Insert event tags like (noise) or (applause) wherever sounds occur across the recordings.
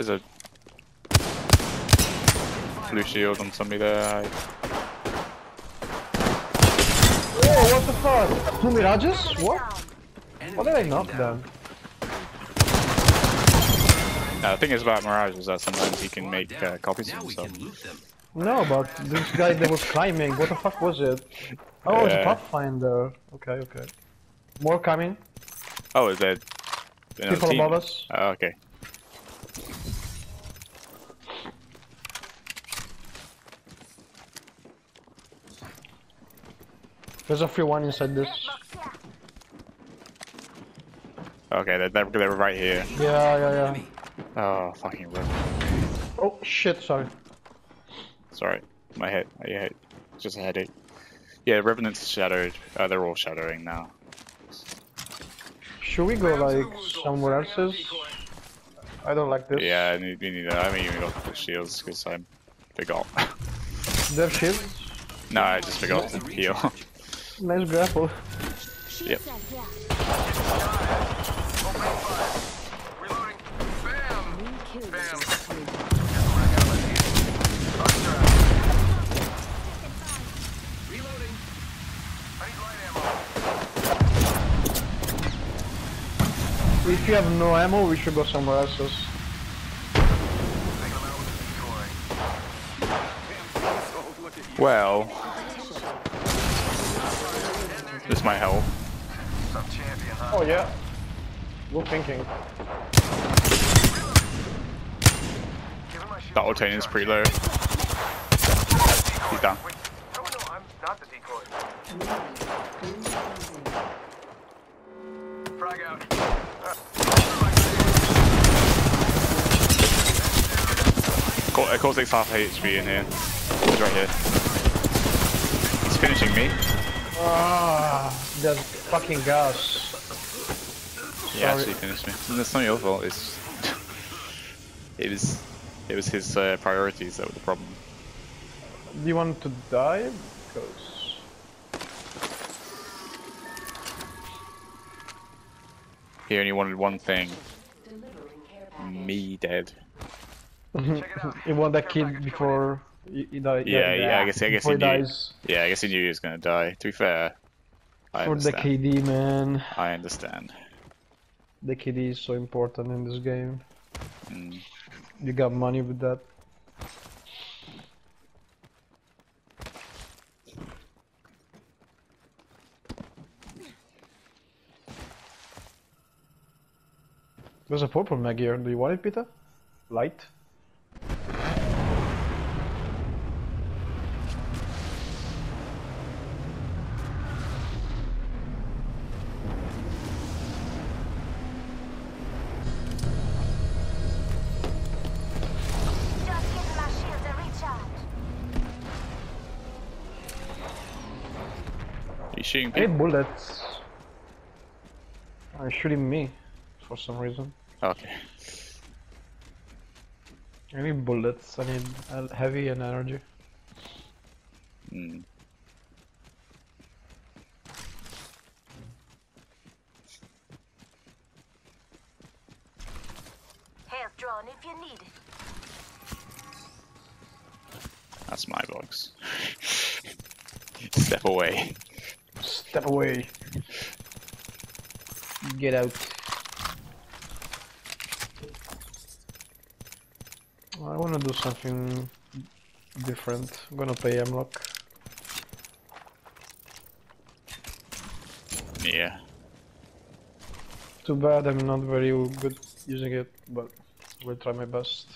There's a blue shield on somebody there. Oh, what the fuck? Two mirages? What? What did I knock them? Uh, the thing is about Mirage is that sometimes he can make uh, copies of Now himself. can loot them. No, but this guy that was climbing, what the fuck was it? Oh, it's a Pathfinder. Okay, okay. More coming. Oh, is there another People team? above us. Oh, okay. There's a free one inside this. Okay, they're, they're, they're right here. Yeah, yeah, yeah. Oh, fucking rip. Oh shit, sorry. Sorry, my head. My head. Just a headache. Yeah, Revenant's shadowed. Uh, they're all shadowing now. Should we go like somewhere else? I don't like this. Yeah, I need, we need. I haven't even got the shields because I forgot. (laughs) They have shield. no, I just forgot to heal. Nice grapple. Yep. Reloading. Bam! Bam! Reloading. I need light ammo. If you have no ammo, we should go somewhere else. Taking this might help. Some champion, huh? Oh yeah. Good thinking. Give him my shield That Octane is pretty low. He's down. Wait, no, no, I'm not the decoy. Frag out. Cor- uh, half HP in here. He's right here. He's finishing me. Ah, that fucking gas. He Sorry. actually finished me. (laughs) It's not your fault. It's (laughs) it was it was his uh, priorities that were the problem. Do you want to die? Because He only wanted one thing. Me dead. you want that kid before he, he dies. Yeah, yeah, I guess- I guess he he knew. dies. Yeah, I guess he knew he was gonna die. To be fair, I For the. KD, man. I understand. The KD is so important in this game. Mm. You got money with that. There's a purple mag here. Do you want it, Peter? Light? You shooting I need bullets. I'm shooting me for some reason. Okay. I need bullets. I need uh, heavy and energy. Mm. Health drone if you need it. That's my box. (laughs) Step away. Step away. Get out. I wanna do something different. I'm gonna play Mlock. Yeah. Too bad I'm not very good using it, but will try my best.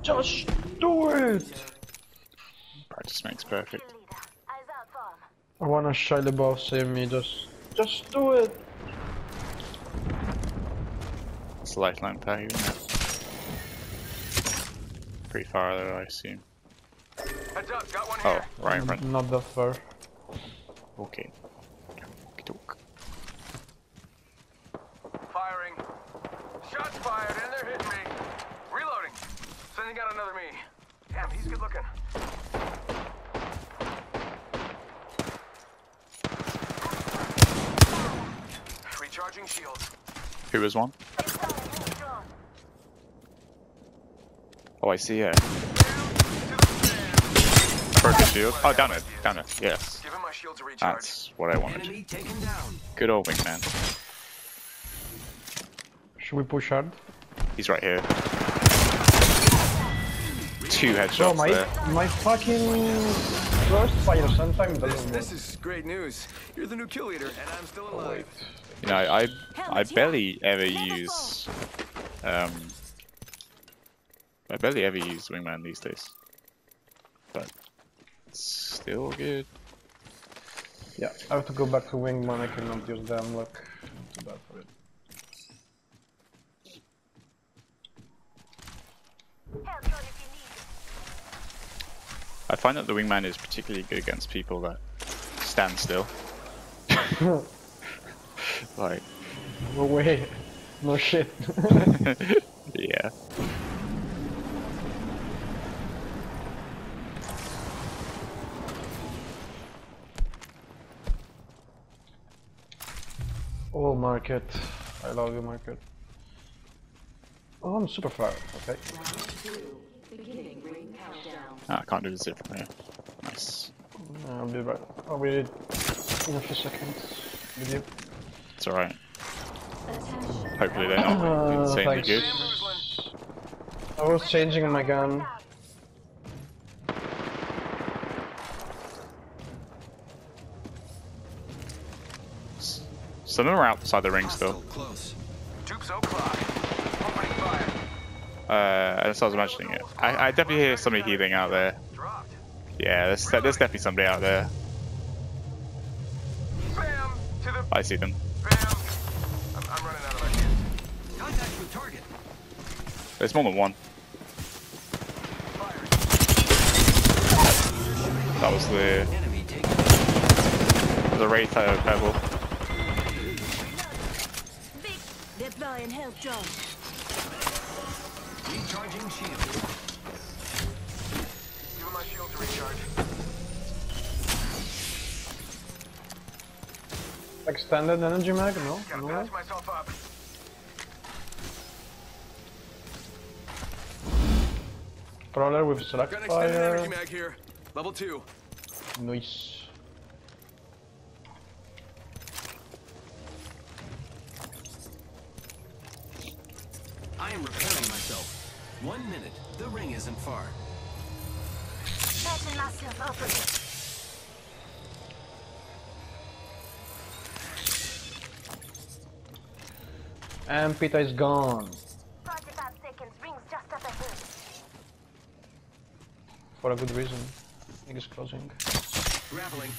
Just do it! Practice makes perfect. Kill leader. Eyes out for him. I wanna shy the boss save me, just just do it! It's a lifeline pack, isn't it? Pretty far though, I assume. Heads up, got one Oh, here. right in front. Not that far. Okay. Okey-doke. Firing. Shots fired, and they're hitting me. Reloading. Sending out another me. Damn, he's good looking. Recharging shields. Who was one? Oh, I see her. Broke his shield. Oh, down it. Down it. Yes. Give him my shield to recharge. That's what I wanted. Enemy taken down. Good old wingman. Should we push hard? He's right here. Two No, headshots my there. my fucking first fire sometimes This, doesn't work. this is great news. You're the new kill leader, and I'm still Oh, alive. You know, I I barely ever use um I barely ever use wingman these days. But still good. Yeah, I have to go back to wingman. I cannot use them. Look, too bad for it. Hail drone if you need it. I find that the wingman is particularly good against people that stand still. (laughs) like No way. No shit. (laughs) yeah. oh, market. I love you, market. Oh, I'm super far. Okay. Beginning ring countdown. Ah, I can't do the zip from here. Nice. I'll be back. I'll be in a few seconds with you. It's alright. Hopefully they're not Uh, insanely thanks. good. I was changing my gun. Some of them are outside the ring still. Close. Dupes o'clock. Opening fire. Uh, as I was mentioning it, I, I definitely hear somebody healing out there. Yeah, there's, there's definitely somebody out there. I see them. There's more than one. That was the the wraith pebble. Big. Health drone. Recharging shield. Give my shield to recharge. Extended energy mag? No? Gotta No? patch myself up. Crawler with select Got an extended energy mag here. Level two. Nice. Far. Patching myself up a. And Pita is gone. 45 seconds. Rings just up ahead. For a good reason. Niggas closing. Grappling.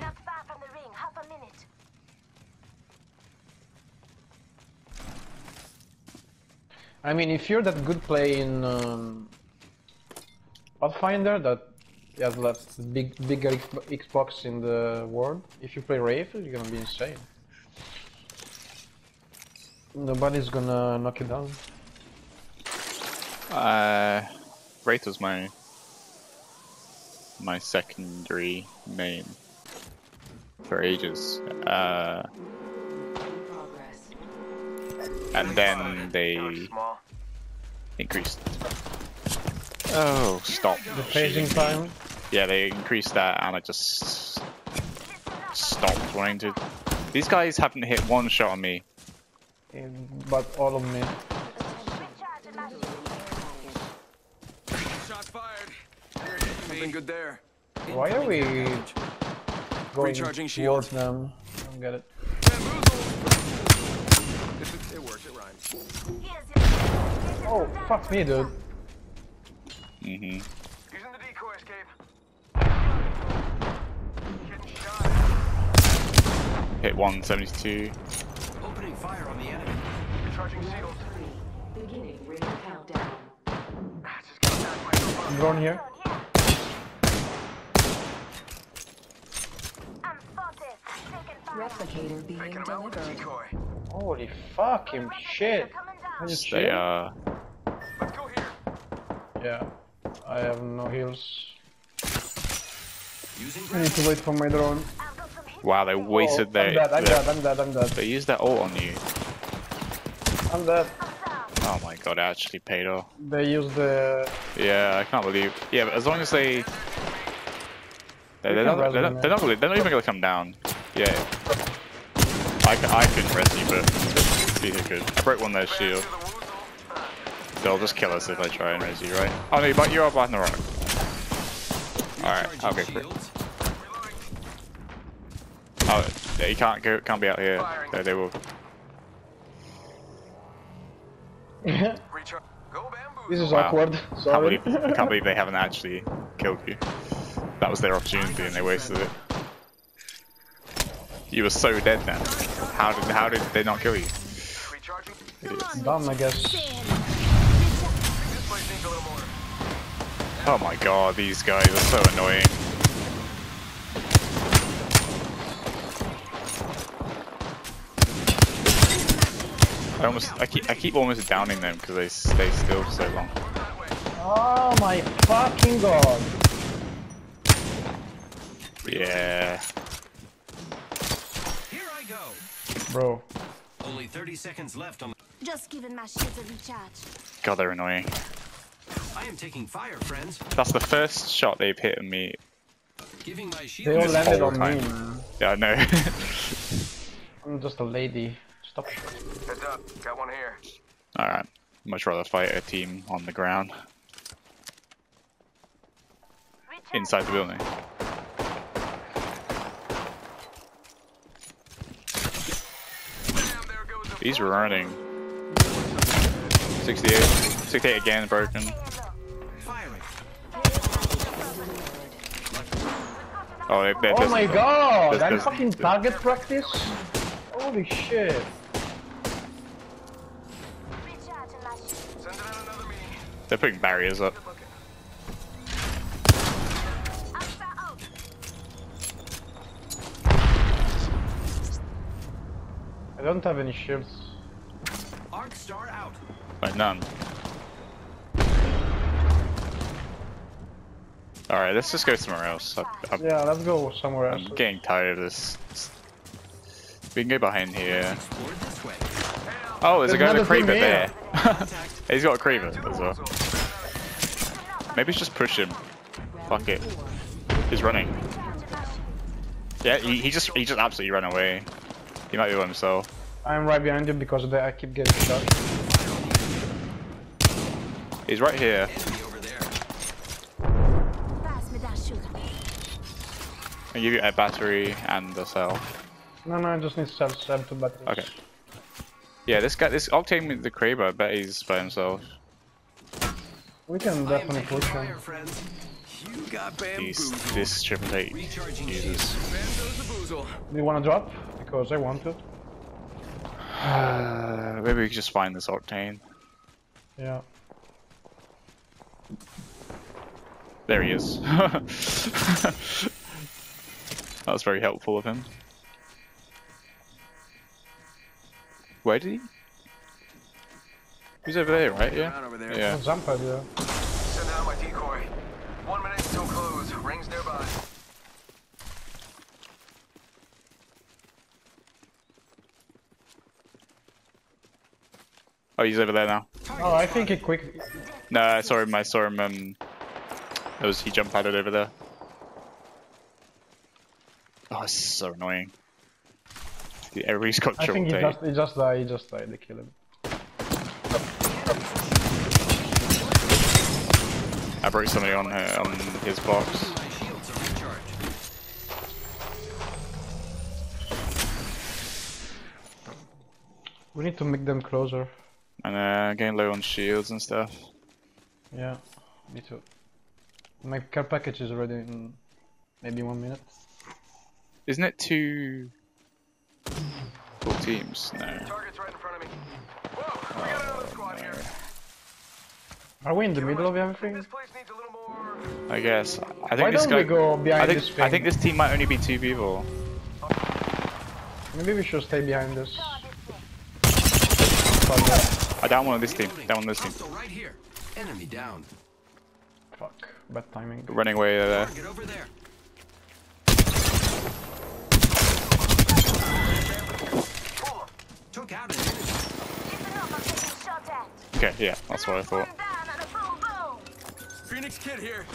Not far from the ring. Half a minute. I mean, if you're that good playing um, Pathfinder, that has that big, bigger hitbox- in the world, if you play Wraith, you're gonna be insane. Nobody's gonna knock you down. Uh, wraith was my my secondary name for ages. Uh. And then they increased. Oh. oh, stop! The phasing time, Yeah, they increased that, and I just stopped wanting to. These guys haven't hit one shot on me. but all of me. Recharging my shield. Shots fired. You're hitting me. Something good there. Why are we going Recharging towards them? I don't get it. Bamboozle. It, Oh, fuck me, dude. hmm Using the decoy escape. Hit 172. Opening fire on the enemy. Recharging shield. Three. Beginning ring countdown. Just gotta patch myself up. Drone here. I'm spotted. Taking. Replicator being Faking him out with a delivered. Holy fucking shit. Coming I just They are. Let's go here. Yeah, I have no heals. I need to wait for my drone. I've got some hit. Wow, they wasted oh, their, I'm dead, I'm their- dead, I'm dead, I'm dead. They used their ult on you. I'm dead. Oh my god, it actually paid off. They used the... Yeah, I can't believe. Yeah, but as long as they. They're, they're not, they're, not, they're, not, gonna- they're not even gonna come down. Yeah. I, ca- I couldn't res you, but these are good. I broke one of their shield. To the woozle. They'll just kill us if I try and res you, right? Oh no, but you're behind the rock. Alright, recharging okay. great. shields. Oh, yeah, he can't go, can't be out here. They, they will. (laughs) Recharge. Go bamboo. this is Wow. awkward. Can't believe, I can't (laughs) believe they haven't actually killed you. That was their opportunity and they wasted it. You were so dead then. How did how did they not kill you? Recharging. Dumb, I guess. Oh my god, these guys are so annoying. I almost I keep I keep almost downing them because they stay still for so long. Oh my fucking god. Yeah. Here I go. Bro. Only 30 seconds left on. Just giving my shit a recharge. God, they're annoying. I am taking fire, friends. That's the first shot they've hit at me. Giving my shield They all landed on time. me, man. Yeah, I know. (laughs) I'm just a lady. Stop. Heads up. Got one here. Alright. Much rather fight a team on the ground. Inside the building. Damn, there goes the He's running. 68. 68 again, broken. Oh, they, they, Oh my god! this- I'm this- fucking target practice? Holy shit. Recharging my shields. Sending out another me. They're putting barriers up. Good looking. Alpha out. I don't have any shields. Arc star out. Like none. Alright, let's just go somewhere else. I, I'm, Yeah, let's go somewhere else. I'm getting tired of this. We can go behind here. Explore this way. Oh, there's a guy with a Kraber there. (laughs) He's got a Kraber as well. Maybe just push him. Fuck it. He's running. Recharging my shields. Yeah, he, he just he just absolutely ran away. He might be by himself. I'm right behind him because I keep getting shot. He's right here. I give you a battery and a cell. No, no, I just need to sell, sell two batteries. Okay. Yeah, this guy, this Octane with the Kraber, I bet he's by himself. We can I am definitely push fire, him. friends. You He's this triple take Recharging uses. shields. Bam goes the boozle. Do you want to drop? Because I want to. Uh, (sighs) maybe we could just find this Octane. Yeah. There he is. (laughs) that was very helpful of him. Where did he? He's over there, right? Yeah. Around over there. Yeah. Zampa, yeah. Send out my decoy. One minute until close. Rings nearby. Oh, he's over there now. Oh, I think it quick. No, I saw him. I saw him. Um, it was he jump padded over there. Oh, so annoying. Everybody's got I think he just, he just died, he just died, they kill him. I broke somebody on her, on his box. My shields are recharged. We need to make them closer. And uh, getting low on shields and stuff. Yeah, me too. My care package is ready in maybe one minute. Isn't it two full teams? No. Target's right in front of me. Whoa, we got another squad here. Are we in the middle of Think everything? This place needs a little more. I guess. I think Why this don't guy. we go behind I think, this I think this team might only be two people. Maybe we should stay behind this. I down one of this team. Down one of this team. Hostile right here. Enemy down. Fuck, bad timing. Running away there. Target over there. Took out an enemy. Listen up, I'm getting shot at. Okay, yeah, that's what I thought. One down and a boom boom. Phoenix Kit here.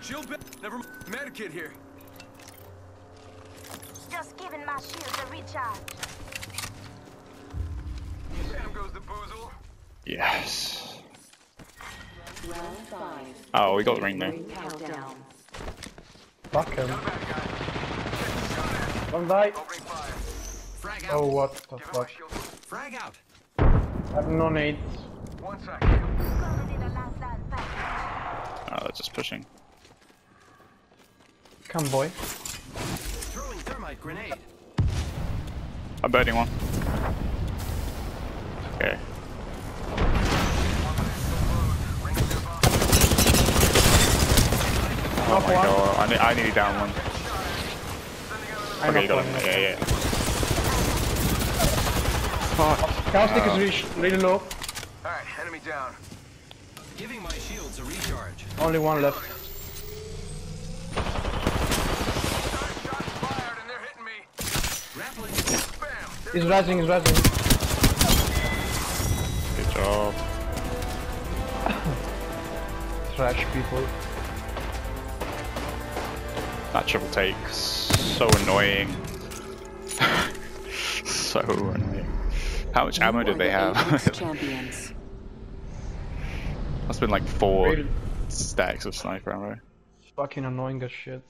Shield ba- Never mind. Meta Kid here. Just giving my shields a recharge. Sam goes the boozle. Yes. Round five. Oh, we got the ring there. Ring countdown. Fuck him. Got a bad guy. Don't die. Opening fire. Frag oh, out. Oh, what the Give fuck. Frag out. I have no nades. One sec. Gonna be the last stand back. Oh, they're just pushing. Come, boy. Throwing thermite grenade. I'm burning one. Okay. Oh Knock my one. god, I, ne- I nearly down one. I Okay, you got one. him. Yeah, yeah. Fuck. Caustic is really, really low. Alright, enemy down. Giving my shields a recharge. Only one left. Shots fired and they're hitting me. Grappling. Bam. He's rising, he's rising. Good job. (coughs) Trash people. That triple take, so annoying. (laughs) so annoying. How much ammo did they have? (laughs) champions. Must have been like four stacks of sniper ammo. fucking annoying as shit.